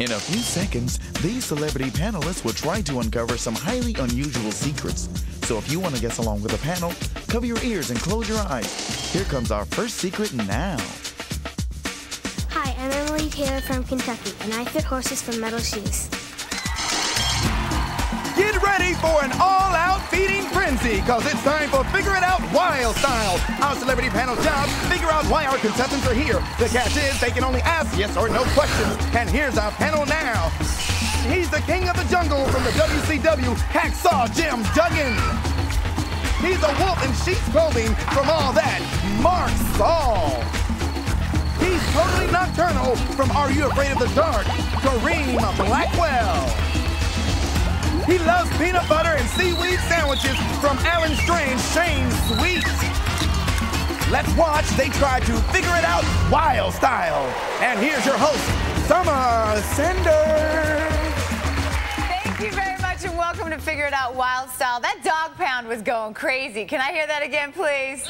In a few seconds, these celebrity panelists will try to uncover some highly unusual secrets. So if you want to guess along with the panel, cover your ears and close your eyes. Here comes our first secret now. Hi, I'm Emily Taylor from Kentucky, and I fit horses from metal shoes. Get ready for an all-out feeding frenzy, cause it's time for Figure It Out Wild Style. Our celebrity panel's job, figure out why our contestants are here. The catch is they can only ask yes or no questions. And here's our panel now. He's the king of the jungle from the WCW, Hacksaw Jim Duggan. He's a wolf in sheep's clothing from all that, Mark Saul. He's totally nocturnal from Are You Afraid of the Dark, Kareem Blackwell. He loves peanut butter and seaweed sandwiches from Allen Strange, Shane Sweet. Let's watch they try to figure it out wild style. And here's your host, Summer Sanders. Thank you very much and welcome to Figure It Out Wild Style. That dog pound was going crazy. Can I hear that again, please?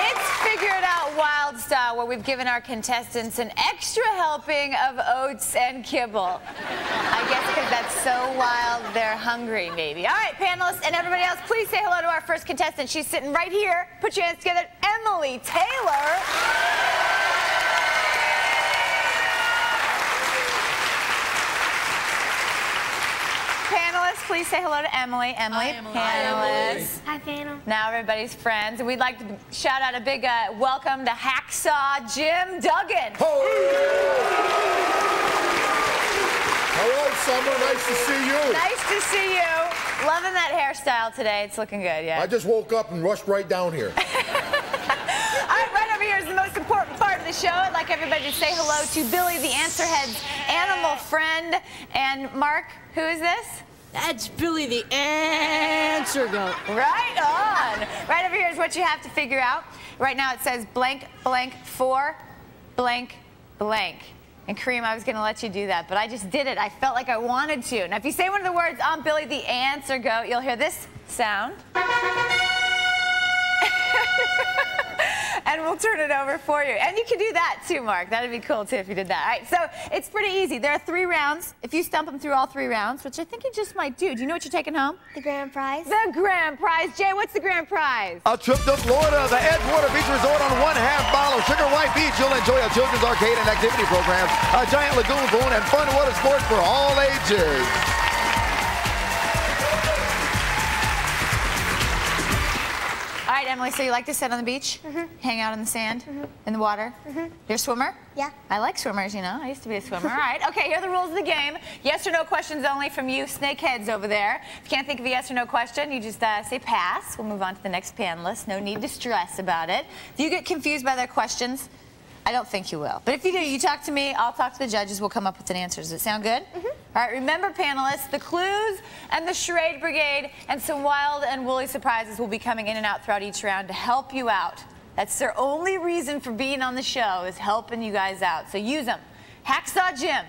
It's Figure It Out Wild Style where we've given our contestants an extra helping of oats and kibble. I guess because that's so wild, they're hungry, maybe. All right, panelists and everybody else, please say hello to our first contestant. She's sitting right here. Put your hands together. Emily Taylor. Panelists, please say hello to Emily. Emily, hi, panelists. Hi, panel. Now everybody's friends. And we'd like to shout out a big uh, welcome to Hacksaw Jim Duggan. Hello, Summer. Nice to see you. Nice to see you. Loving that hairstyle today. It's looking good, yeah. I just woke up and rushed right down here. All right, right over here is the most important part of the show. I'd like everybody to say hello to Billy the Answerhead's animal friend. And Mark, who is this? That's Billy the Answer Goat. Right on. Right over here is what you have to figure out. Right now it says blank, blank, four, blank, blank. And Kareem, I was going to let you do that, but I just did it. I felt like I wanted to. Now, if you say one of the words, I'm Billy the Answer Goat, you'll hear this sound. and we'll turn it over for you. And you can do that too, Mark. That'd be cool too if you did that. All right, so it's pretty easy. There are three rounds. If you stump them through all three rounds, which I think you just might do, do you know what you're taking home? The grand prize. The grand prize. Jay, what's the grand prize? A trip to Florida, the Edgewater Beach Resort on one half mile of Sugar White Beach. You'll enjoy a children's arcade and activity programs, a giant lagoon pool, and fun water sports for all ages. Emily, so you like to sit on the beach, mm-hmm. hang out in the sand, mm-hmm. in the water? Mm-hmm. You're a swimmer? Yeah. I like swimmers, you know. I used to be a swimmer. All right, okay, here are the rules of the game. Yes or no questions only from you snakeheads over there. If you can't think of a yes or no question, you just uh, say pass. We'll move on to the next panelist. No need to stress about it. If you get confused by their questions, I don't think you will. But if you do, you talk to me, I'll talk to the judges, we'll come up with an answer. Does it sound good? Mm-hmm. All right, remember, panelists, the clues and the charade brigade and some wild and woolly surprises will be coming in and out throughout each round to help you out. That's their only reason for being on the show is helping you guys out. So use them. Hacksaw Jim.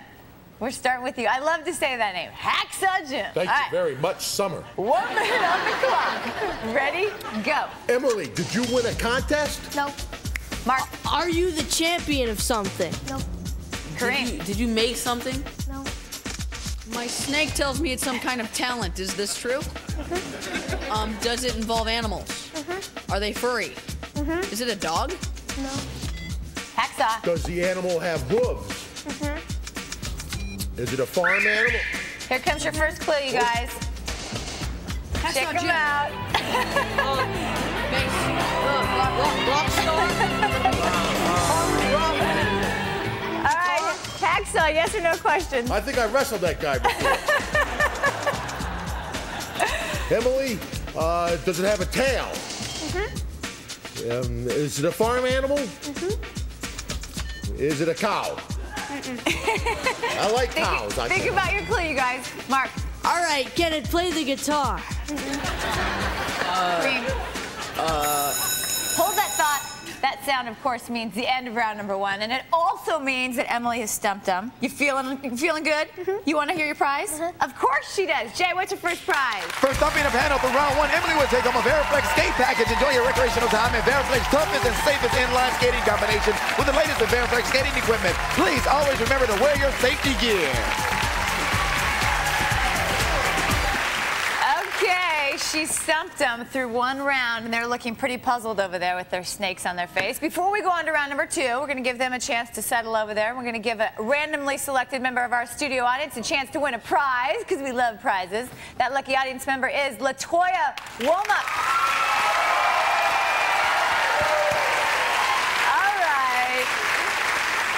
We're starting with you. I love to say that name. Hacksaw Jim. Thank All you right, very much, Summer. One minute on the clock. Ready? Go. Emily, did you win a contest? No. Mark, Are you the champion of something? No. Kareem. Did you, did you make something? No. My snake tells me it's some kind of talent. Is this true? Mm-hmm. Um, does it involve animals? Mm-hmm. Are they furry? Mm-hmm. Is it a dog? No. Hacksaw. Does the animal have hooves? Is it a farm animal? Here comes your first clue, you guys. Check them out. Base. Oh. Hacksaw, yes or no question? I think I wrestled that guy before. Emily, uh, does it have a tail? Mm-hmm. Um, is it a farm animal? Mm-hmm. Is it a cow? I like Think, cows. I think think. about your clue, you guys. Mark, All right, get it. Play the guitar. Green. Hold that thought. That sound, of course, means the end of round number one, and it also means that Emily has stumped them. You feeling you feeling good? Mm-hmm. You want to hear your prize? Mm-hmm. Of course she does. Jay, what's your first prize? First up in a panel for round one, Emily will take home a Variflex skate package. Enjoy your recreational time in Variflex toughest and safest inline skating combination with the latest in Variflex skating equipment. Please always remember to wear your safety gear. She stumped them through one round, and they're looking pretty puzzled over there with their snakes on their face. Before we go on to round number two, we're going to give them a chance to settle over there. We're going to give a randomly selected member of our studio audience a chance to win a prize, because we love prizes. That lucky audience member is Latoya Womack. All right.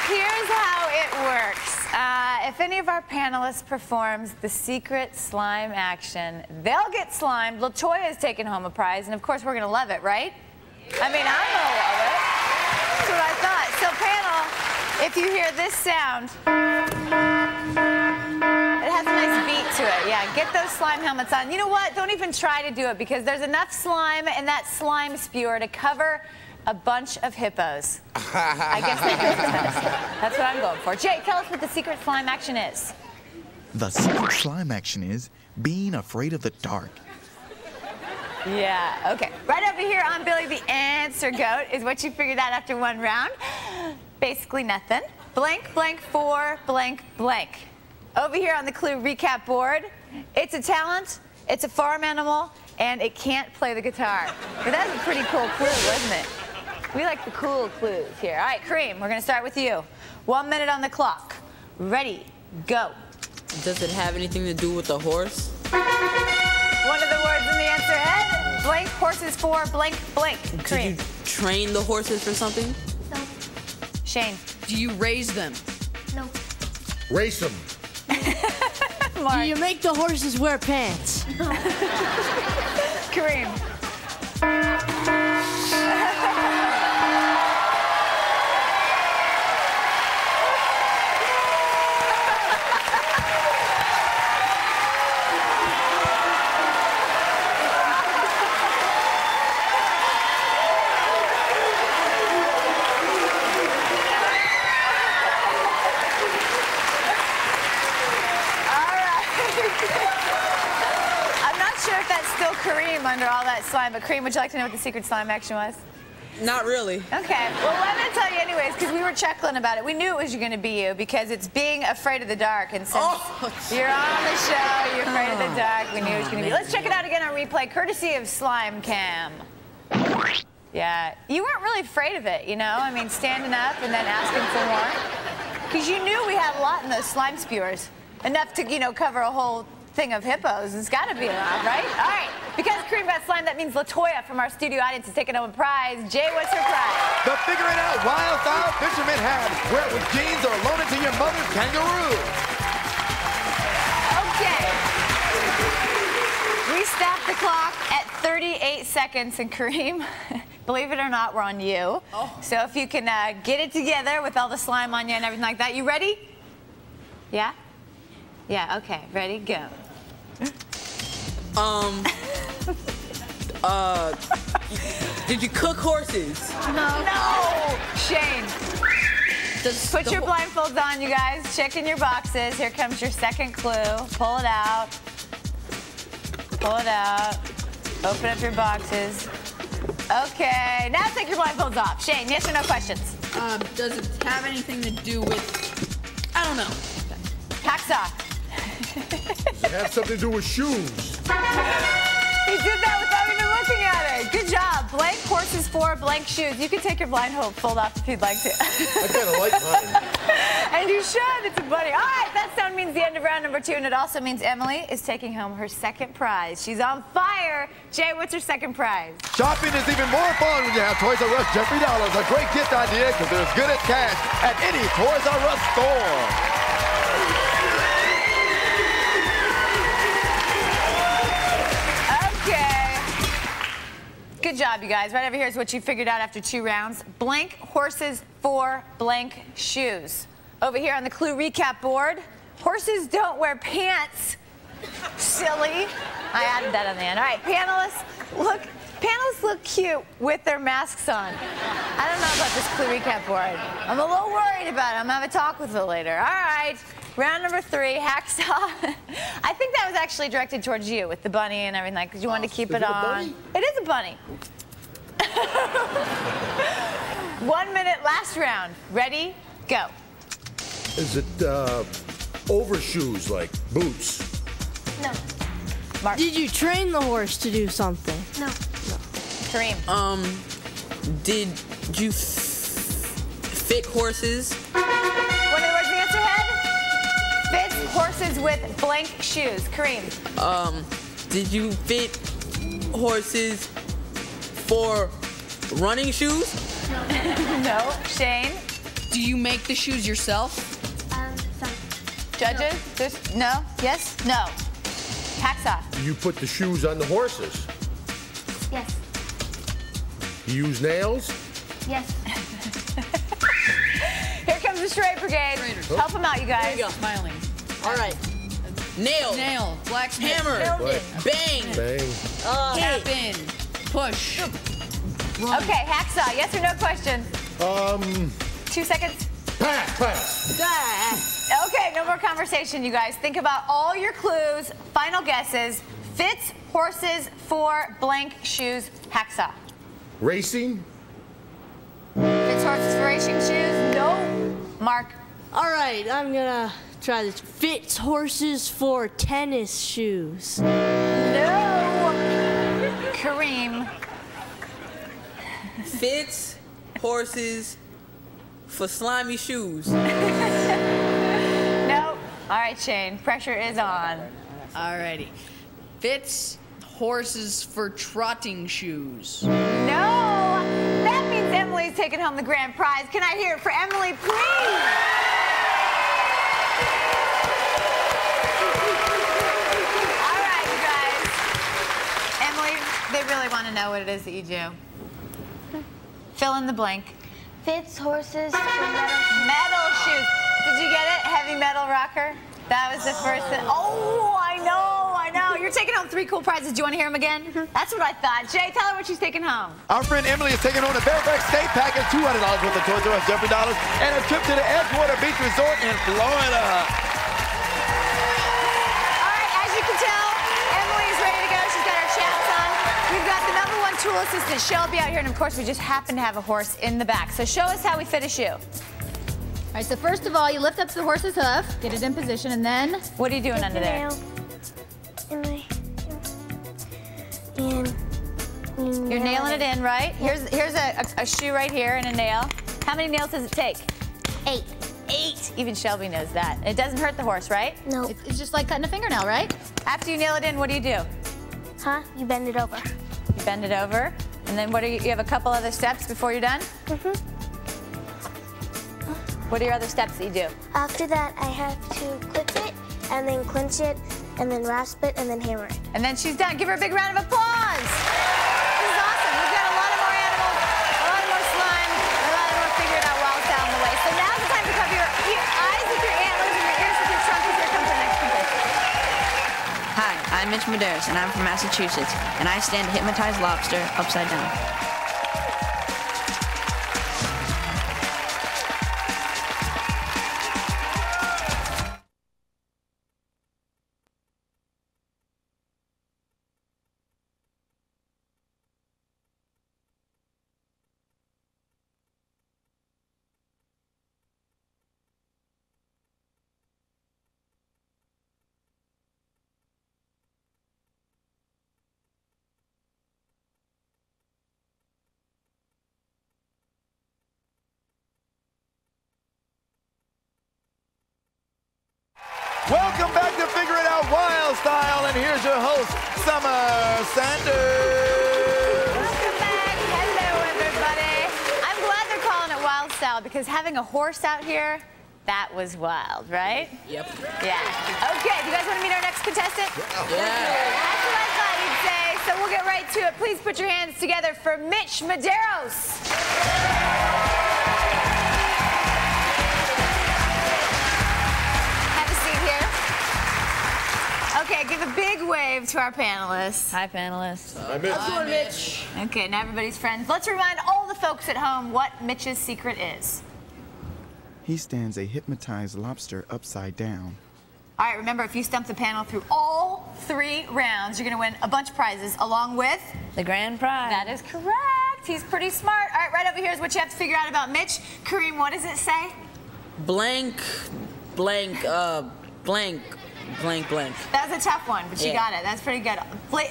Here's how it works. Uh, if any of our panelists performs the secret slime action, they'll get slimed. Latoya is taking home a prize, and of course, we're gonna love it, right? I mean, I'm gonna love it. That's what I thought. So, panel, if you hear this sound, it has a nice beat to it. Yeah, get those slime helmets on. You know what? Don't even try to do it because there's enough slime in that slime spewer to cover a bunch of hippos. I guess that makes sense. That's what I'm going for. Jay, tell us what the secret slime action is. The secret slime action is being afraid of the dark. Yeah, okay. Right over here on Billy the Answer Goat is what you figured out after one round. Basically nothing. Blank, blank, four, blank, blank. Over here on the clue recap board, it's a talent, it's a farm animal, and it can't play the guitar. But that's a pretty cool clue, wasn't it? We like the cool clues here. All right, Kareem, we're gonna start with you. One minute on the clock. Ready, go. Does it have anything to do with the horse? One of the words in the answer head. Blank horses for blank blank. Did you Kareem. train the horses for something? No. Shane. Do you raise them? No. Race them. Mark. Do you make the horses wear pants? Kareem. Slime, but Kareem, would you like to know what the secret slime action was? Not really. Okay. Well, let me tell you anyways, because we were chuckling about it. We knew it was going to be you because it's being afraid of the dark. And since Oh. you're on the show, you're afraid of the oh. dark, we knew it was going to be you. Let's check it out again on replay, courtesy of Slime Cam. Yeah. You weren't really afraid of it, you know? I mean, standing up and then asking for more. Because you knew we had a lot in those slime spewers. Enough to, you know, cover a whole thing of hippos. It's got to be enough, right? All right. Because Kareem got slime, that means Latoya from our studio audience is taking home a prize. Jay, what's her prize? The Figure It Out Wild Style Fisherman Hat. Wear it with jeans or loan it to your mother's kangaroo. Okay. We stopped the clock at 38 seconds, and Kareem, believe it or not, we're on you. Oh. So if you can uh, get it together with all the slime on you and everything like that, you ready? Yeah? Yeah, okay. Ready? Go. Um. uh. Did you cook horses? No! No. Shane, Does put the your ho- blindfolds on, you guys. Check in your boxes. Here comes your second clue. Pull it out. Pull it out. Open up your boxes. Okay, now take your blindfolds off. Shane, yes or no questions? Um, does it have anything to do with? I don't know. Hacksaw. It has something to do with shoes. He did that without even looking at it. Good job. Blank horses for blank shoes. You can take your blindfold fold off if you'd like to. I kind of like mine. and you should. It's a buddy. All right, that sound means the end of round number two, and it also means Emily is taking home her second prize. She's on fire. Jay, what's her second prize? Shopping is even more fun when you have Toys R Us Geoffrey Dollars. A great gift idea because they're as good as cash at any Toys R Us store. Good job, you guys. Right over here is what you figured out after two rounds. Blank horses for blank shoes. Over here on the clue recap board, horses don't wear pants. Silly. I added that on the end. All right, panelists, look Panelists look cute with their masks on. I don't know about this clue recap board. I'm a little worried about it. I'm gonna have a talk with it later. All right. Round number three, hacksaw. I think that was actually directed towards you with the bunny and everything, because you wanted to keep Is it, it on. It is a bunny. One minute, last round. Ready? Go. Is it uh, overshoes like boots? No. Mark. Did you train the horse to do something? No. Kareem. Um, did you f- fit horses? Horses with blank shoes. Kareem. Um, did you fit horses for running shoes? No. no. Shane. Do you make the shoes yourself? Um, some. Judges? Just no? Yes? No. Hacksaw. You put the shoes on the horses. Yes. You use nails? Yes. Here comes the Charade Brigade. Help them out, you guys. There you go. Smiling. All right. Nail. Nail. Black Hammer. What? Bang. Bang. Tap in. Push. Okay, Hacksaw. Yes or no question? Um, Two seconds. pass, pass. Okay, no more conversation, you guys. Think about all your clues. Final guesses. Fits horses for blank shoes. Hacksaw. Racing? Fits horses for racing shoes. No. Mark. All right, I'm gonna try this. Fits horses for tennis shoes. No. Kareem. Fits horses for slimy shoes. No. All right, Shane. Pressure is on. Alrighty. Fits horses for trotting shoes. No. That means Emily's taking home the grand prize. Can I hear it for Emily, please? Really want to know what it is that you do. Fill in the blank. Fits horses for metal Metal shoes. Did you get it? Heavy metal rocker? That was the first. That, oh. oh, I know, I know. You're taking home three cool prizes. Do you want to hear them again? Mm-hmm. That's what I thought. Jay, tell her what she's taking home. Our friend Emily is taking home a Variflex State Package, $200 worth of Toys R Us Geoffrey dollars, and a trip to the Edgewater Beach Resort in Florida. Number one tool assistant, Shelby, out here, and of course, we just happen to have a horse in the back. So show us how we fit a shoe. All right, so first of all, you lift up the horse's hoof, get it in position, and then What are you doing under there? nail. In my. And. you You're nailing it in, right? Here's here's a, a, a shoe right here and a nail. How many nails does it take? Eight. Eight. Even Shelby knows that. It doesn't hurt the horse, right? No. it's, it's just like cutting a fingernail, right? After you nail it in, what do you do? Huh? You bend it over. Bend it over, and then what are you? You have a couple other steps before you're done. Mhm. What are your other steps that you do? After that, I have to clip it and then clinch it and then rasp it and then hammer it. And then she's done. Give her a big round of applause. I'm Mitch Medeiros, and I'm from Massachusetts, and I stand hypnotized lobster upside down. Summer Sanders. Welcome back. Hello, everybody. I'm glad they're calling it wild style because having a horse out here, that was wild, right? Yep. Yeah. Okay, do you guys want to meet our next contestant? Yeah. That's what I thought you'd say. So we'll get right to it. Please put your hands together for Mitch Medeiros. Okay, Okay, give a big wave to our panelists. Hi, panelists. I Mitch. Hi, Mitch. Okay, now everybody's friends. Let's remind all the folks at home what Mitch's secret is. He stands a hypnotized lobster upside down. All right, remember, if you stump the panel through all three rounds, you're going to win a bunch of prizes along with. The grand prize. That is correct. He's pretty smart. All right, right over here is what you have to figure out about Mitch. Kareem, what does it say? Blank, blank, uh, blank, blank, blank. That was a tough one, but you Yeah. got it. That's pretty good.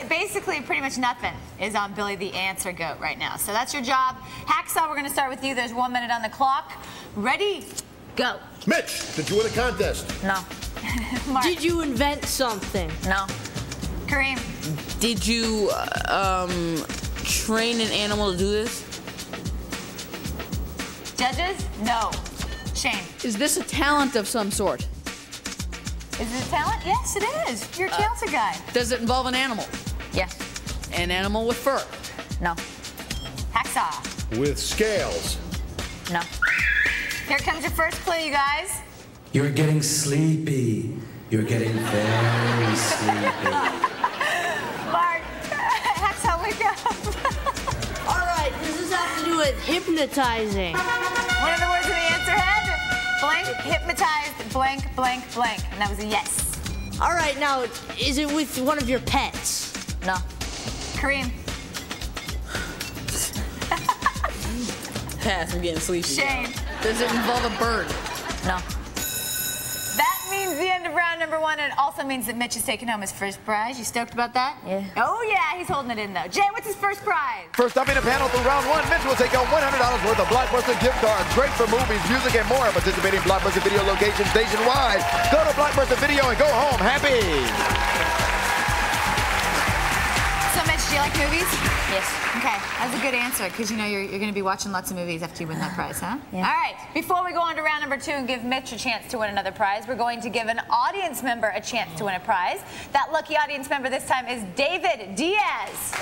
Basically, pretty much nothing is on Billy the Answer Goat right now. So that's your job. Hacksaw, we're going to start with you. There's one minute on the clock. Ready? Go. Mitch, did you win a contest? No. Mark. Did you invent something? No. Kareem. Did you, uh, um, train an animal to do this? Judges? No. Shane. Is this a talent of some sort? Is it a talent? Yes, it is. You're a uh, talented guy. Does it involve an animal? Yes. An animal with fur? No. Hacksaw. With scales. No. Here comes your first clue, you guys. You're getting sleepy. You're getting very sleepy. Mark. Hacksaw, wake up. All right, this has have to do with hypnotizing. One of the words in the answer head. Blank, hypnotized, blank, blank, blank. And that was a yes. All right, now, is it with one of your pets? No. Kareem. Pass, I'm getting sleepy. Shane. Does it involve a bird? No. Round number one. and It also means that Mitch is taking home his first prize. You stoked about that? Yeah. Oh, yeah, he's holding it in, though. Jay, what's his first prize? First up in the panel through round one, Mitch will take home $100 worth of Blockbuster gift cards. Great for movies, music, and more. Participating Blockbuster video locations nationwide. Go to Blockbuster Video and go home happy. Like movies? Yes. Okay, that's a good answer because you know you're, you're going to be watching lots of movies after you win that prize, huh? Yeah. All right, before we go on to round number two and give Mitch a chance to win another prize, we're going to give an audience member a chance to win a prize. That lucky audience member this time is David Diaz.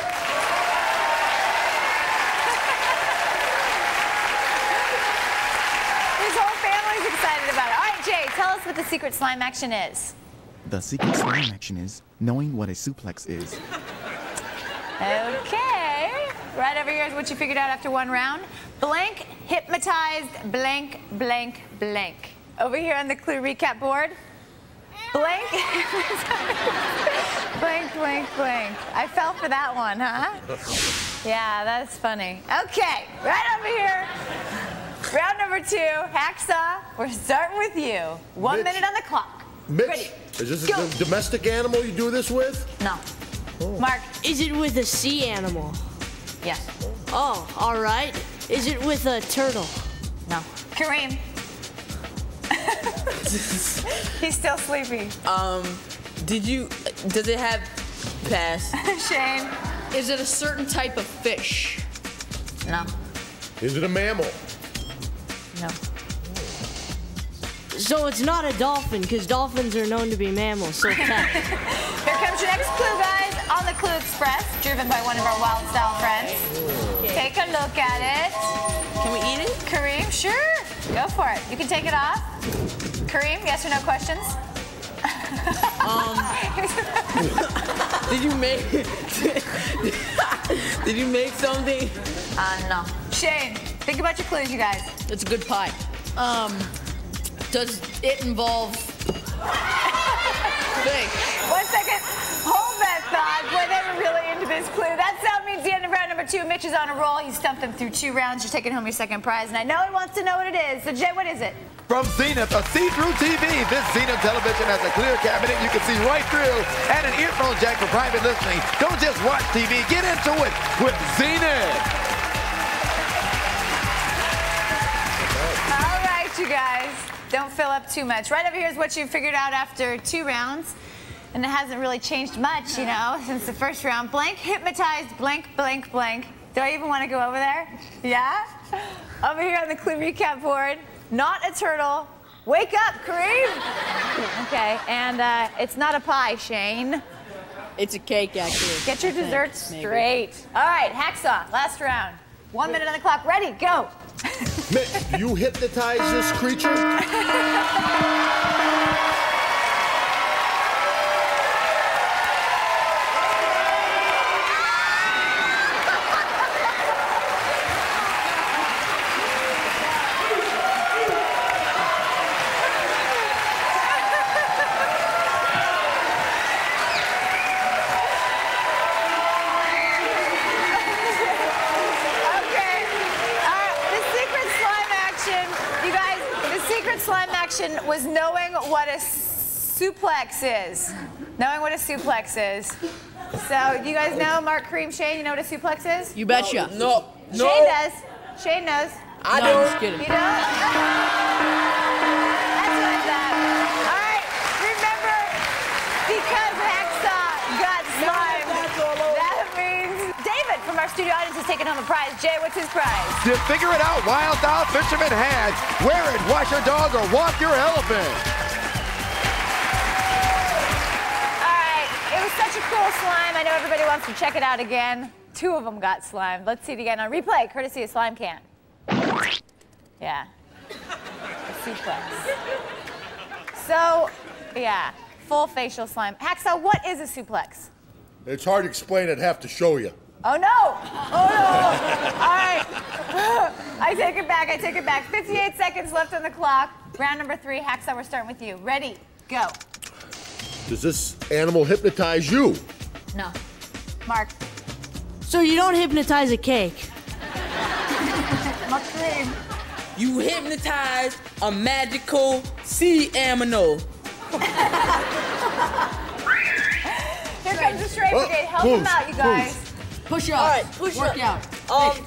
His whole family's excited about it. All right, Jay, tell us what the secret slime action is. The secret slime action is knowing what a suplex is. Okay. Right over here is what you figured out after one round. Blank, hypnotized, blank, blank, blank. Over here on the clue recap board. Blank, blank, blank, blank. I fell for that one, huh? Yeah, that's funny. Okay, right over here. Round number two, Hacksaw. We're starting with you. One Mitch. minute on the clock. Mitch, Ready. is this Go. a domestic animal you do this with? No. Mark. Is it with a sea animal? Yes. Oh, all right. Is it with a turtle? No. Kareem. He's still sleepy. Um, did you, does it have, pass. Shane. Is it a certain type of fish? No. Is it a mammal? No. So it's not a dolphin, because dolphins are known to be mammals. So cat. Here comes your next clue, guys, on the Clue Express, driven by one of our Wild Style friends. Take a look at it. Can we eat it? Kareem, sure. Go for it. You can take it off. Kareem, yes or no questions? Did you make, did you make something? Uh, no. Shane, think about your clues, you guys. It's a good pie. Um, does it involve? One second. Hold that thought. Boy, they were clue. That sound means the end of round number two. Mitch is on a roll. You stumped him through two rounds. You're taking home your second prize. And I know he wants to know what it is. So, Jay, what is it? From Zenith, a see-through TV. This Zenith television has a clear cabinet you can see right through and an earphone jack for private listening. Don't just watch TV. Get into it with Zenith. All right, you guys. Don't fill up too much. Right over here is what you figured out after two rounds. And it hasn't really changed much, you know, since the first round. Blank, hypnotized, blank, blank, blank. Do I even want to go over there? Yeah? Over here on the clue recap board, not a turtle. Wake up, Kareem. Okay, and uh, it's not a pie, Shane. It's a cake, actually. Get your I think, desserts maybe. straight. All right, hacksaw, last round. One minute on the clock. Ready, go. Mitch, do you hypnotize this creature? question was knowing what a suplex is. Knowing what a suplex is. So, do you guys know, Mark, Kareem, Shane, you know what a suplex is? You betcha. No, no. Shane does. Shane knows. I No, I'm don't. just kidding. You don't? That's what I thought. All right, remember, because Hacksaw got slime, that means David from our studio audience is taking home a prize. Jay, what's his prize? To figure it out, Wild Style Fisherman has. Wear it, wash your dog, or walk your elephant. All right, it was such a cool slime. I know everybody wants to check it out again. Two of them got slimed. Let's see it again on replay, courtesy of Slime Cam. Yeah. A suplex. So, yeah, full facial slime. Hacksaw, what is a suplex? It's hard to explain. I'd have to show you. Oh no! Oh no! All right. I take it back. I take it back. 58 seconds left on the clock. Round number three. Hacksaw, we're starting with you. Ready? Go. Does this animal hypnotize you? No. Mark. So you don't hypnotize a cake. Mark Kareem. You hypnotize a magical sea animal. Here comes the stray Oh, brigade. Help them push, out, you guys. Push up. All right, push Work up. out. Um,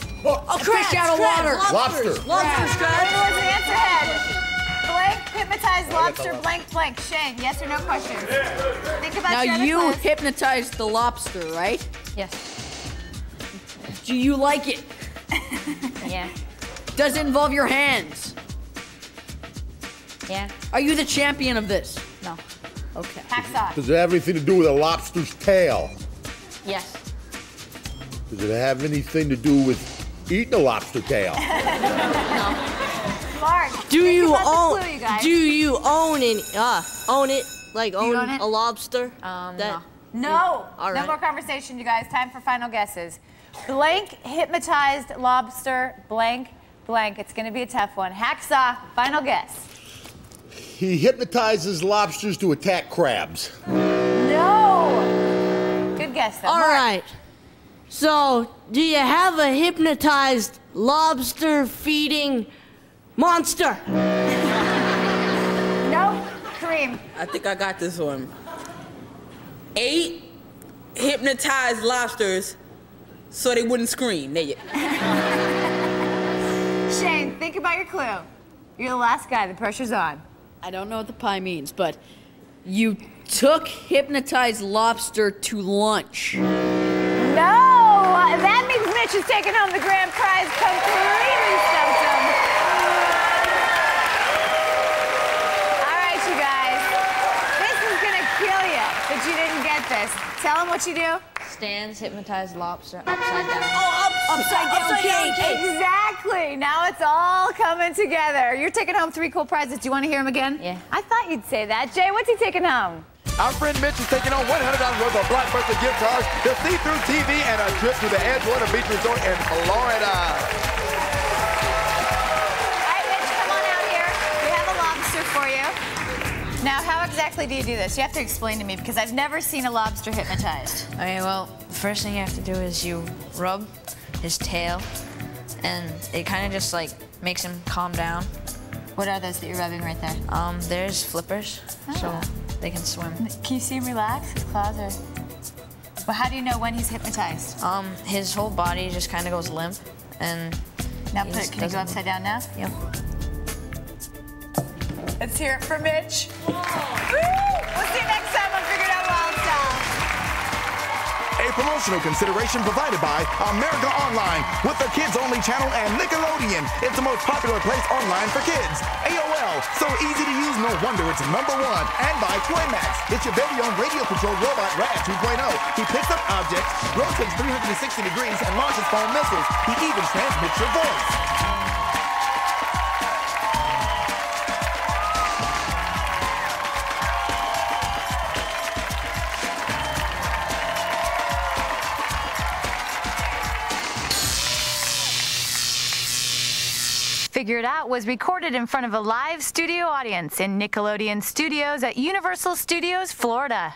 A fish out of water. Lobster. lobster scratch. Everyone's the answer head. Blank, hypnotized lobster, blank, blank. Shane, yes or no questions? Think about Now your you clues. hypnotized the lobster, right? Yes. Do you like it? Yeah. Does it involve your hands? Yeah. Are you the champion of this? No. Okay. Hacksaw. Does it have anything to do with a lobster's tail? Yes. Does it have anything to do with eating a lobster tail? Mark. Do you own? clue, you guys. Do you own any? Uh, own it? Like own, own it? a lobster? Um, That- No. All No right. more conversation, you guys. Time for final guesses. Blank, hypnotized lobster, blank, blank. It's going to be a tough one. Hacksaw, final guess. He hypnotizes lobsters to attack crabs. No. Good guess, though. All Mark. right. So, do you have a hypnotized lobster feeding monster? No. Kareem. I think I got this one. Eight hypnotized lobsters so they wouldn't scream. There you. Shane, think about your clue. You're the last guy. The pressure's on. I don't know what the pie means, but you took hypnotized lobster to lunch. No. That means Mitch is taking home the grand prize. Completely stumped him. All right, you guys. This is gonna kill you that you didn't get this. Tell him what you do. Stands hypnotized lobster upside down. Oh, upside down cake. Exactly. Now it's all coming together. You're taking home three cool prizes. Do you want to hear them again? Yeah. I thought you'd say that. Jay, what's he taking home? Our friend Mitch is taking on $100 worth of Blockbuster gift cards, the see-through TV, and a trip to the Edgewater Beach Resort in Florida. All right, Mitch, come on out here. We have a lobster for you. Now, how exactly do you do this? You have to explain to me because I've never seen a lobster hypnotized. Okay, well, the first thing you have to do is you rub his tail, and it kind of just like makes him calm down. What are those that you're rubbing right there? Um, there's flippers, so Ah. They can swim. Can you see him relax? His claws are. Well, how do you know when he's hypnotized? Um, his whole body just kind of goes limp, and Now put it. Can you go doesn't- upside down now? Yep. Let's hear it for Mitch. Woo! We'll see you next time on Figure It Out Wild Style. A promotional consideration provided by America Online with the Kids Only channel and Nickelodeon. It's the most popular place online for kids. AOL, so easy to use, no wonder it's number one. And by Toymax, it's your very own radio controlled robot Rad 2.0. He picks up objects, rotates 360 degrees, and launches foam missiles. He even transmits your voice. Figure It Out was recorded in front of a live studio audience in Nickelodeon Studios at Universal Studios, Florida.